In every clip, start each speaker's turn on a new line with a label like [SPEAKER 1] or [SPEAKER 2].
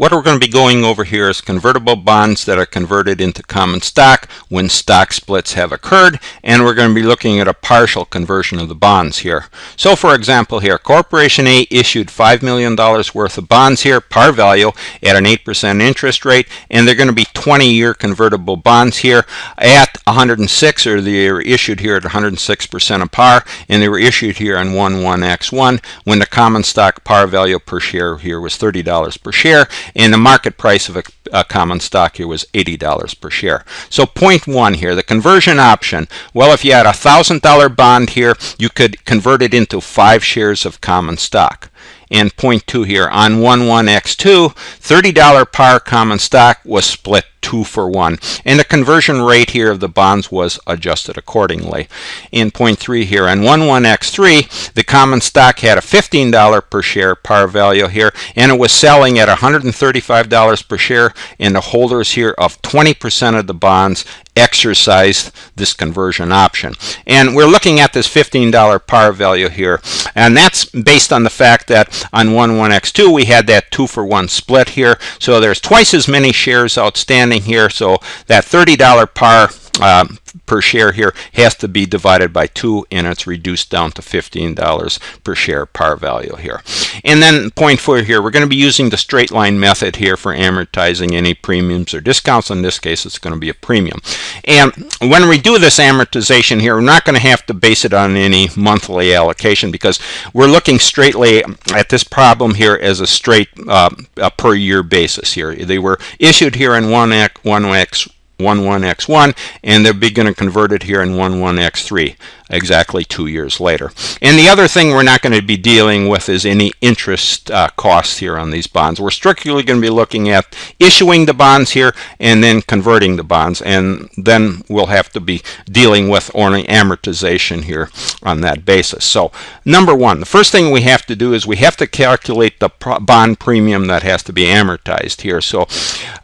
[SPEAKER 1] what we're going to be going over here is convertible bonds that are converted into common stock when stock splits have occurred, and we're going to be looking at a partial conversion of the bonds here. So for example here, Corporation A issued $5 million worth of bonds here, par value, at an 8% interest rate, and they're going to be 20-year convertible bonds here at 106, or they were issued here at 106% of par, and they were issued here on 11x1 when the common stock par value per share here was $30 per share, and the market price of a, a, common stock here was $80 per share. So point one here, the conversion option. Well, if you had a $1,000 bond here, you could convert it into five shares of common stock and point two here on 11x2 $30 par common stock was split two for one. And the conversion rate here of the bonds was adjusted accordingly. In point three here, on 11X3, the common stock had a $15 per share par value here, and it was selling at $135 per share, and the holders here of 20% of the bonds exercised this conversion option. And we're looking at this $15 par value here, and that's based on the fact that on 11X2 we had that two for one split here, so there's twice as many shares outstanding here. So that $30 par uh, per share here has to be divided by 2 and it's reduced down to $15 per share par value here. And then point 4 here, we're going to be using the straight line method here for amortizing any premiums or discounts. In this case, it's going to be a premium. And when we do this amortization here, we're not going to have to base it on any monthly allocation because we're looking straightly at this problem here as a straight uh, a per year basis here. They were issued here in 1X, 1X 11x1 and they're going to convert it here in 11x3 exactly two years later. And the other thing we're not going to be dealing with is any interest uh, costs here on these bonds. We're strictly going to be looking at issuing the bonds here and then converting the bonds and then we'll have to be dealing with only amortization here on that basis. So number one, the first thing we have to do is we have to calculate the bond premium that has to be amortized here. So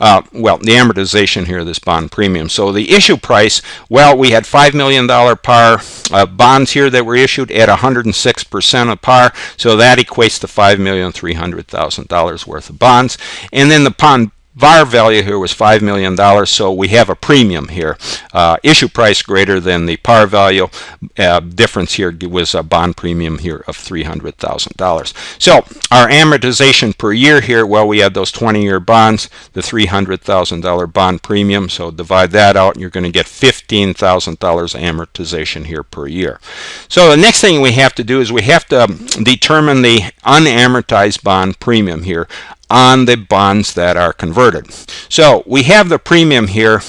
[SPEAKER 1] uh, well, the amortization here, this bond premium. So the issue price, well, we had $5 million par uh, bonds here that were issued at 106% of par. So that equates to $5,300,000 worth of bonds. And then the bond par value here was $5 million, so we have a premium here. Uh, issue price greater than the par value. Uh, difference here was a bond premium here of $300,000. So our amortization per year here, well, we had those 20-year bonds, the $300,000 bond premium, so divide that out and you're going to get $15,000 amortization here per year. So the next thing we have to do is we have to determine the unamortized bond premium here on the bonds that are converted. So we have the premium here.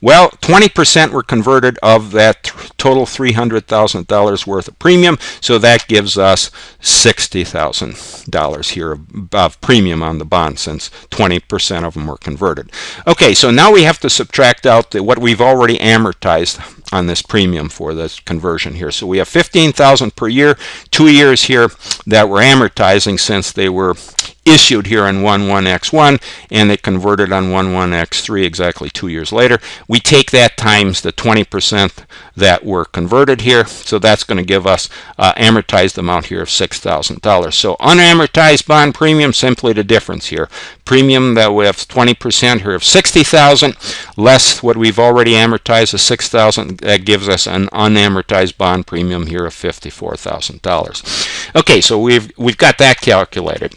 [SPEAKER 1] Well, 20% were converted of that total $300,000 worth of premium, so that gives us $60,000 here of, of premium on the bond since 20% of them were converted. Okay, so now we have to subtract out the, what we've already amortized on this premium for this conversion here. So we have 15,000 per year, two years here that we're amortizing since they were issued here on 11x1 and they converted on 11x3 exactly two years later. We take that times the 20% that were converted here. So that's going to give us uh, amortized amount here of $6,000. So unamortized bond premium, simply the difference here. Premium that we have 20% here of 60,000 less what we've already amortized of 6,000. That gives us an unamortized bond premium here of $54,000. Okay, so we've we've got that calculated.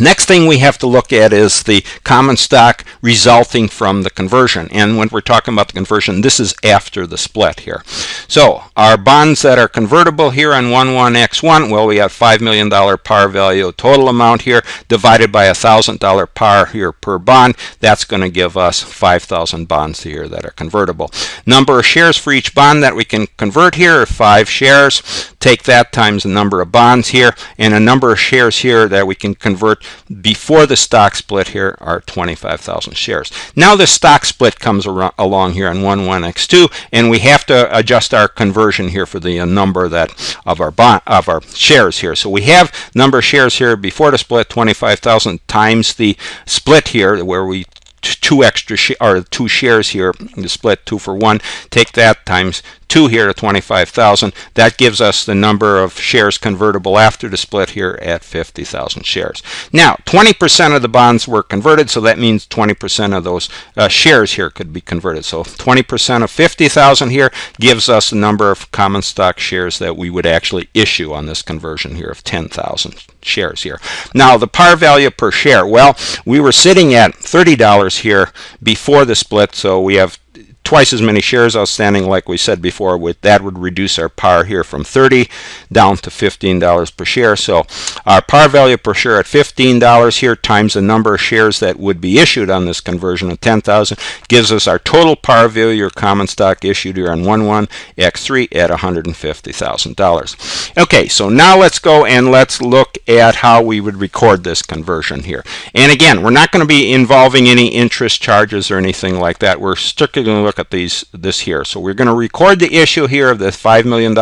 [SPEAKER 1] Next thing we have to look at is the common stock resulting from the conversion. And when we're talking about the conversion, this is after the split here. So our bonds that are convertible here on 11X1, well, we have $5 million par value total amount here divided by a $1,000 par here per bond. That's going to give us 5,000 bonds here that are convertible. Number of shares for each bond that we can convert here are five shares. Take that times the number of bonds here and a number of shares here that we can convert before the stock split here are 25,000 shares. Now the stock split comes along here on 11x2 and we have to adjust our conversion here for the uh, number that of our bond, of our shares here. So we have number of shares here before the split 25,000 times the split here where we two extra or two shares here, the split two for one. Take that times 2 here to 25,000. That gives us the number of shares convertible after the split here at 50,000 shares. Now, 20% of the bonds were converted, so that means 20% of those uh, shares here could be converted. So 20% of 50,000 here gives us the number of common stock shares that we would actually issue on this conversion here of 10,000 shares here. Now, the par value per share, well, we were sitting at $30 here before the split, so we have twice as many shares outstanding like we said before with that would reduce our par here from 30 down to $15 per share. So our par value per share at $15 here times the number of shares that would be issued on this conversion of 10,000 gives us our total par value or common stock issued here on 11x3 at $150,000 okay so now let's go and let's look at how we would record this conversion here. And again we're not going to be involving any interest charges or anything like that. We're strictly going to look at these this here. So we're going to record the issue here of the $5 million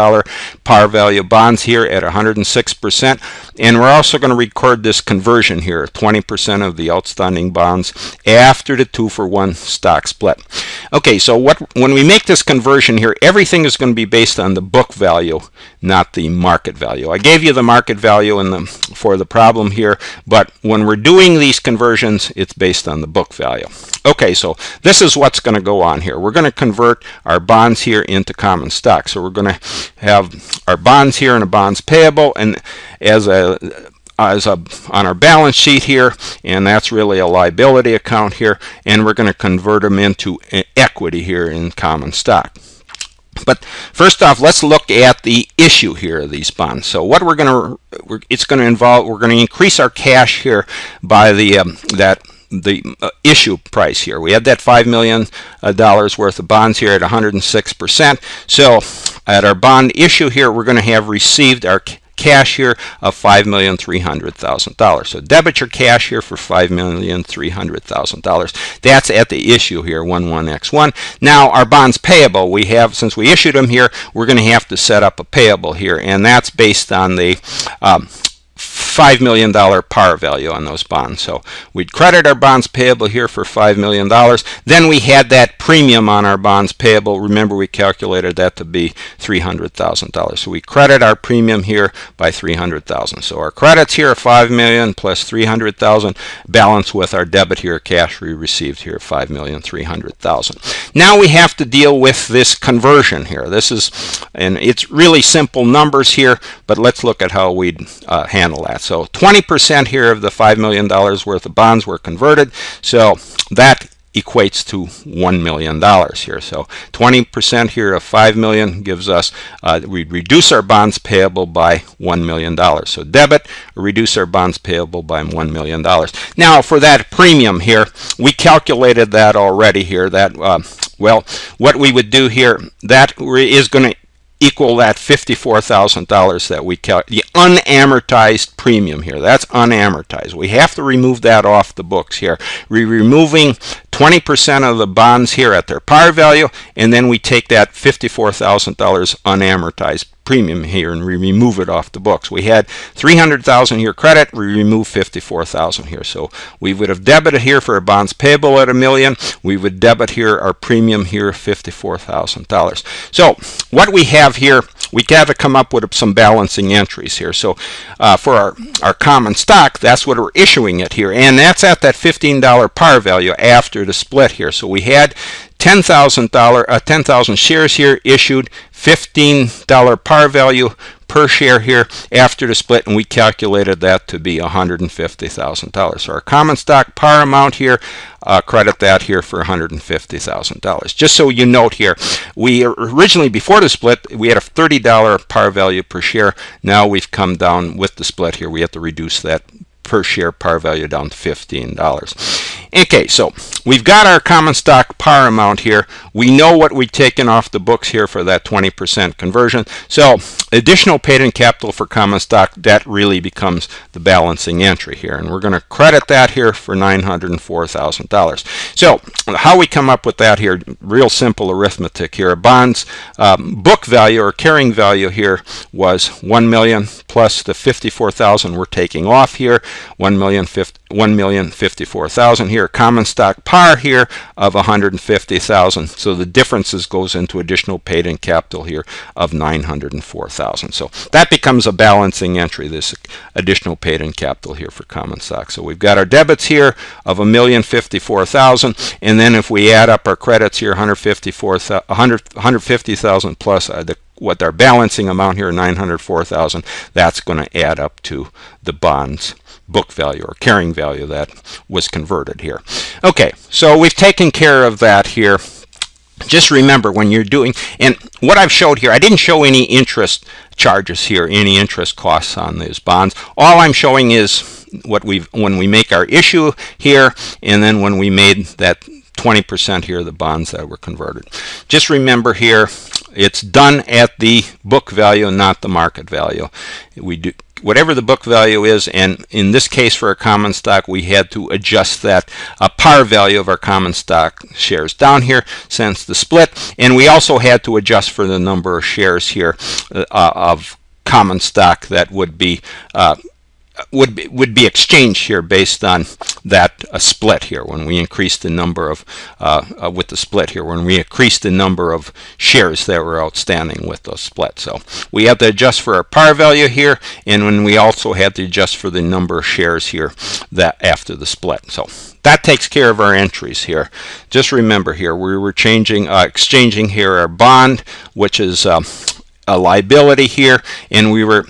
[SPEAKER 1] par value bonds here at 106%. And we're also going to record this conversion here, 20% of the outstanding bonds after the two for one stock split. Okay, so what when we make this conversion here, everything is going to be based on the book value, not the market value. I gave you the market value in the, for the problem here, but when we're doing these conversions, it's based on the book value. Okay, so this is what's going to go on here. We're going to convert our bonds here into common stock. So we're going to have our bonds here and a bonds payable, and as a as a on our balance sheet here, and that's really a liability account here, and we're going to convert them into equity here in common stock. But first off, let's look at the issue here of these bonds. So what we're going to, it's going to involve, we're going to increase our cash here by the um, that the uh, issue price here. We had that $5 million uh, worth of bonds here at 106%. So at our bond issue here, we're going to have received our cash here of $5,300,000. So debit your cash here for $5,300,000. That's at the issue here, 11X1. Now our bonds payable, we have, since we issued them here, we're going to have to set up a payable here, and that's based on the um, $5 million par value on those bonds. So we'd credit our bonds payable here for $5 million. Then we had that premium on our bonds payable. Remember, we calculated that to be $300,000. So we credit our premium here by 300,000. So our credits here are $5 million plus $300,000 balance with our debit here, cash we received here, 5,300,000. Now we have to deal with this conversion here. This is, and it's really simple numbers here, but let's look at how we'd uh, handle that. So 20% here of the $5 million worth of bonds were converted. So that equates to $1 million here. So 20% here of 5 million gives us, uh, we reduce our bonds payable by $1 million. So debit, reduce our bonds payable by $1 million. Now for that premium here, we calculated that already here. That uh, Well, what we would do here, that is going to equal that $54,000 that we count, the unamortized premium here. That's unamortized. We have to remove that off the books here. We're removing 20% of the bonds here at their par value, and then we take that $54,000 unamortized premium here and we remove it off the books. We had 300,000 here credit, we remove 54,000 here. So we would have debited here for our bonds payable at a million. We would debit here our premium here $54,000. So what we have here, we got to come up with some balancing entries here. So uh, for our, our common stock, that's what we're issuing it here. And that's at that $15 par value after the split here. So we had $10,000 uh, 10,000 shares here issued, $15 par value per share here after the split, and we calculated that to be $150,000. So our common stock par amount here, uh, credit that here for $150,000. Just so you note here, we originally, before the split, we had a $30 par value per share. Now we've come down with the split here. We have to reduce that per share par value down to $15. Okay, so we've got our common stock par amount here. We know what we've taken off the books here for that 20% conversion. So additional paid-in capital for common stock, that really becomes the balancing entry here. And we're going to credit that here for $904,000. So how we come up with that here, real simple arithmetic here. A bond's um, book value or carrying value here was 1 million plus the 54,000 we're taking off here, 1 million 1,054,000 here, common stock par here of 150,000. So the differences goes into additional paid in capital here of 904,000. So that becomes a balancing entry, this additional paid in capital here for common stock. So we've got our debits here of 1,054,000 and then if we add up our credits here 150,000 plus uh, the what our balancing amount here 904,000 that's going to add up to the bonds book value or carrying value that was converted here. Okay, so we've taken care of that here. Just remember when you're doing, and what I've showed here, I didn't show any interest charges here, any interest costs on these bonds. All I'm showing is what we've, when we make our issue here, and then when we made that 20% here, the bonds that were converted. Just remember here, it's done at the book value, not the market value. We do whatever the book value is, and in this case for a common stock, we had to adjust that uh, par value of our common stock shares down here since the split, and we also had to adjust for the number of shares here uh, of common stock that would be uh, would be, would be exchanged here based on that uh, split here. When we increase the number of uh, uh, with the split here when we increase the number of shares that were outstanding with the split. So we have to adjust for our par value here and when we also had to adjust for the number of shares here that after the split. So that takes care of our entries here. Just remember here we were changing uh, exchanging here our bond which is um, a liability here and we were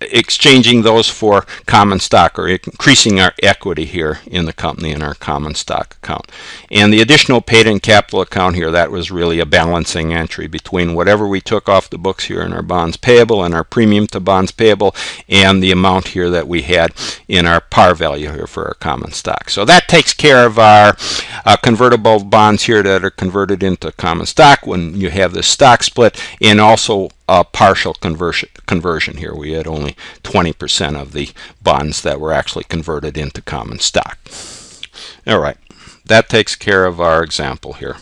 [SPEAKER 1] exchanging those for common stock or increasing our equity here in the company in our common stock account. And the additional paid in capital account here, that was really a balancing entry between whatever we took off the books here in our bonds payable and our premium to bonds payable and the amount here that we had in our par value here for our common stock. So that takes care of our uh, convertible bonds here that are converted into common stock when you have this stock split and also a partial conversion conversion here. We had only 20% of the bonds that were actually converted into common stock. All right, that takes care of our example here.